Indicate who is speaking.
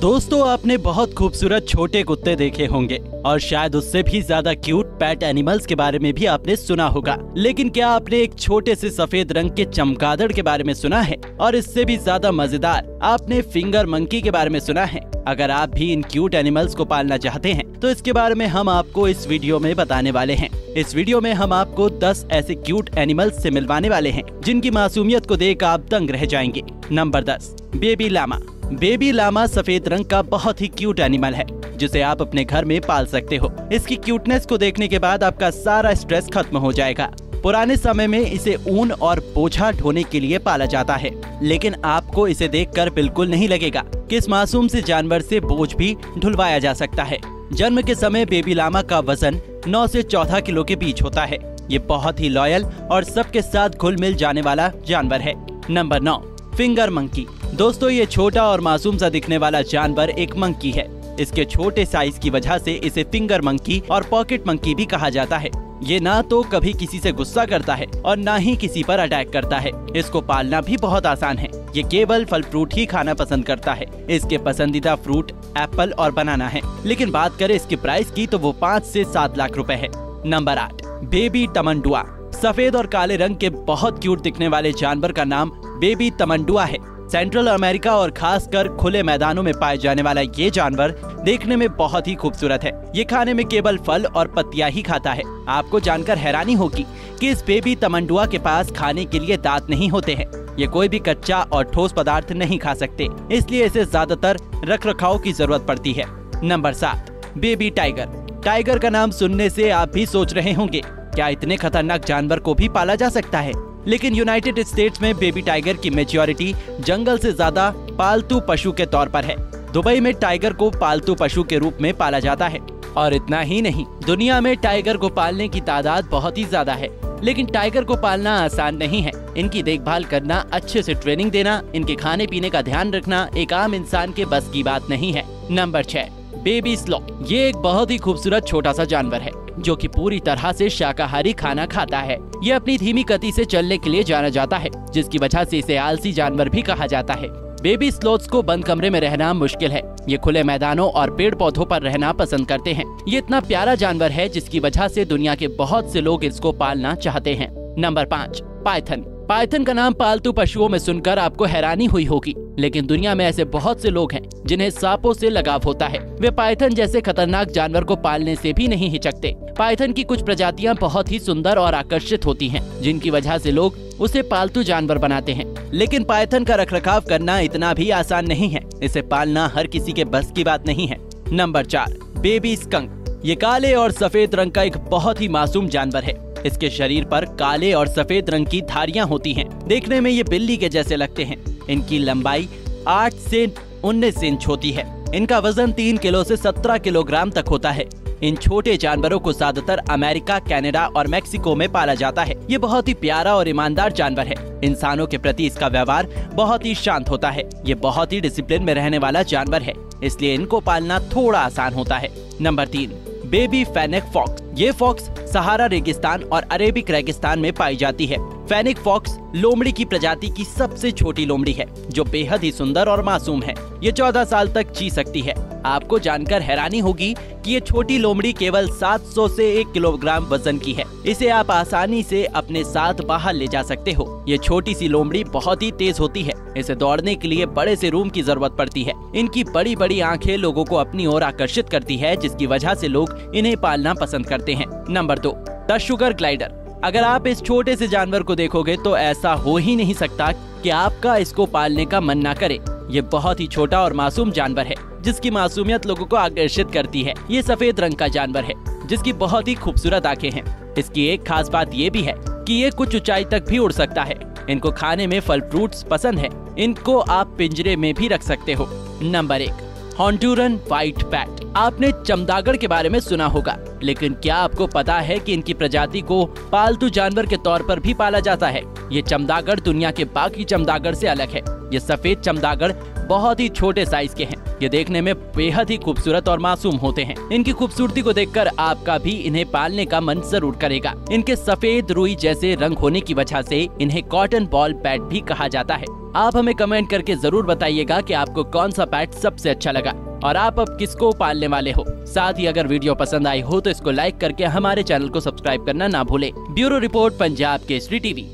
Speaker 1: दोस्तों, आपने बहुत खूबसूरत छोटे कुत्ते देखे होंगे, और शायद उससे भी ज़्यादा क्यूट पैट एनिमल्स के बारे में भी आपने सुना होगा। लेकिन क्या आपने एक छोटे से सफ़ेद रंग के चमगादड़ के बारे में सुना है? और इससे भी ज़्यादा मज़ेदार, आपने फिंगर मंकी के बारे में सुना है। अगर आप भी इन क्यूट एनिमल्स को पालना चाहते हैं तो इसके बारे में हम आपको इस वीडियो में बताने वाले हैं। इस वीडियो में हम आपको 10 ऐसे क्यूट एनिमल्स से मिलवाने वाले हैं, जिनकी मासूमियत को देख आप दंग रह जाएँगे। Number 10 baby llama. Baby llama सफ़ेद रंग का बहुत ही क्यूट एनिमल है, जिसे आप अपने घर में पाल सकते हो। इसकी क्यूटनेस को देखने के बाद आपका सारा स्ट्रेस खत्म हो जाएगा। पुराने समय में इसे ऊन और बोझा ढोने के लिए पाला जाता है, लेकिन आपको इसे देखकर बिल्कुल नहीं लगेगा कि इस मासूम से जानवर से बोझ भी ढुलवाया जा सकता है। जन्म के समय बेबी लामा का वज़न 9 से 14 किलो के बीच होता है। ये बहुत ही लॉयल और सबके साथ घुल मिल जाने वाला जानवर है। नंबर नौ फिंगर मंकी दोस्तों, ये छोटा और मासूम सा दिखने वाला जानवर एक मंकी है। इसके छोटे साइज़ की वजह से इसे फिंगर मंकी और पॉकेट मंकी भी कहा जाता है। ये ना तो कभी किसी से गुस्सा करता है और ना ही किसी पर अटैक करता है। इसको पालना भी बहुत आसान है। ये केवल फल फ्रूट ही खाना पसंद करता है। इसके पसंदीदा फ्रूट एप्पल और बनाना है। लेकिन बात करें इसके प्राइस की तो वो पाँच से सात लाख रुपए है। नंबर आठ बेबी तमंडुआ सफ़ेद और काले रंग के बहुत क्यूट दिखने वाले जानवर का नाम बेबी तमंडुआ है। सेंट्रल अमेरिका और खासकर खुले मैदानों में पाए जाने वाला ये जानवर देखने में बहुत ही खूबसूरत है। ये खाने में केवल फल और पत्तियाँ ही खाता है। आपको जानकर हैरानी होगी कि इस बेबी तमंडुआ के पास खाने के लिए दांत नहीं होते हैं। ये कोई भी कच्चा और ठोस पदार्थ नहीं खा सकते। इसलिए इसे ज़्यादातर रख रखाव की ज़रूरत पड़ती है। नंबर सात, बेबी टाइगर। टाइगर का नाम सुनने से आप भी सोच रहे होंगे, क्या इतने खतरनाक जानवर को भी पाला जा सकता है? लेकिन यूनाइटेड स्टेट्स में बेबी टाइगर की मेच्योरिटी जंगल से ज़्यादा पालतू पशु के तौर पर है। दुबई में टाइगर को पालतू पशु के रूप में पाला जाता है। और इतना ही नहीं, दुनिया में टाइगर को पालने की तादाद बहुत ही ज़्यादा है। लेकिन टाइगर को पालना आसान नहीं है। इनकी देखभाल करना, अच्छे से ट्रेनिंग देना, इनके खाने पीने का ध्यान रखना एक आम इंसान के बस की बात नहीं है। नंबर छह बेबी स्लॉ ये एक बहुत ही खूबसूरत छोटा सा जानवर है। जो कि पूरी तरह से शाकाहारी खाना खाता है। ये अपनी धीमी गति से चलने के लिए जाना जाता है, जिसकी वजह से इसे आलसी जानवर भी कहा जाता है। बेबी स्लोथ्स को बंद कमरे में रहना मुश्किल है। ये खुले मैदानों और पेड़ पौधों पर रहना पसंद करते हैं। ये इतना प्यारा जानवर है जिसकी वजह से दुनिया के बहुत से लोग इसको पालना चाहते हैं। नंबर पाँच पाइथन पाइथन का नाम पालतू पशुओं में सुनकर आपको हैरानी हुई होगी। लेकिन दुनिया में ऐसे बहुत से लोग हैं जिन्हें सांपों से लगाव होता है। वे पाइथन जैसे खतरनाक जानवर को पालने से भी नहीं हिचकते। पाइथन की कुछ प्रजातियाँ बहुत ही सुंदर और आकर्षित होती हैं, जिनकी वजह से लोग उसे पालतू जानवर बनाते हैं। लेकिन पाइथन का रखरखाव करना इतना भी आसान नहीं है। इसे पालना हर किसी के बस की बात नहीं है। नंबर चार बेबी स्कंक। ये काले और सफ़ेद रंग का एक बहुत ही मासूम जानवर है। इसके शरीर पर काले और सफ़ेद रंग की धारियाँ होती हैं। देखने में ये बिल्ली के जैसे लगते हैं। इनकी लंबाई 8 से 19 इंच होती है। इनका वज़न 3 किलो से 17 किलोग्राम तक होता है। इन छोटे जानवरों को ज़्यादातर अमेरिका, कनाडा और मेक्सिको में पाला जाता है। ये बहुत ही प्यारा और ईमानदार जानवर है। इंसानों के प्रति इसका व्यवहार बहुत ही शांत होता है। ये बहुत ही डिसिप्लिन में रहने वाला जानवर है। इसलिए इनको पालना थोड़ा आसान होता है। नंबर तीन बेबी फैनिक फॉक्स। ये फॉक्स सहारा रेगिस्तान और अरेबिक रेगिस्तान में पाई जाती है। फेनिक फॉक्स लोमड़ी की प्रजाति की सबसे छोटी लोमड़ी है, जो बेहद ही सुंदर और मासूम है। ये 14 साल तक जी सकती है। आपको जानकर हैरानी होगी कि ये छोटी लोमड़ी केवल 700 से 1 किलोग्राम वज़न की है। इसे आप आसानी से अपने साथ बाहर ले जा सकते हो। ये छोटी सी लोमड़ी बहुत ही तेज होती है। इसे दौड़ने के लिए बड़े से रूम की ज़रूरत पड़ती है। इनकी बड़ी बड़ी आँखें लोगों को अपनी ओर आकर्षित करती है, जिसकी वजह से लोग इन्हें पालना पसंद करते हैं। नंबर दो, द शुगर ग्लाइडर। अगर आप इस छोटे से जानवर को देखोगे तो ऐसा हो ही नहीं सकता कि आपका इसको पालने का मन ना करे। ये बहुत ही छोटा और मासूम जानवर है। जिसकी मासूमियत लोगों को आकर्षित करती है। ये सफ़ेद रंग का जानवर है, जिसकी बहुत ही खूबसूरत आँखें हैं। इसकी एक खास बात ये भी है कि ये कुछ ऊंचाई तक भी उड़ सकता है। इनको खाने में फल फ्रूट्स पसंद है। इनको आप पिंजरे में भी रख सकते हो। नंबर एक, हॉन्टूरन व्हाइट पैट। आपने चमदागढ़ के बारे में सुना होगा। लेकिन क्या आपको पता है कि इनकी प्रजाति को पालतू जानवर के तौर पर भी पाला जाता है? ये चमदागड़ दुनिया के बाकी चमदागड़ से अलग है। ये सफ़ेद चमदागड़ बहुत ही छोटे साइज़ के हैं। ये देखने में बेहद ही खूबसूरत और मासूम होते हैं। इनकी खूबसूरती को देखकर आपका भी इन्हें पालने का मन ज़रूर करेगा। इनके सफ़ेद रुई जैसे रंग होने की वजह से इन्हें कॉटन बॉल पैट भी कहा जाता है। आप हमें कमेंट करके ज़रूर बताइएगा कि आपको कौन सा पैट सबसे अच्छा लगा। और आप अब किसको पालने वाले हो? साथ ही अगर वीडियो पसंद आई हो तो इसको लाइक करके हमारे चैनल को सब्सक्राइब करना ना भूले। Bureau report, Punjab Kesari TV.